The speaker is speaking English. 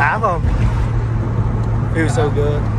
I love it. It was so good.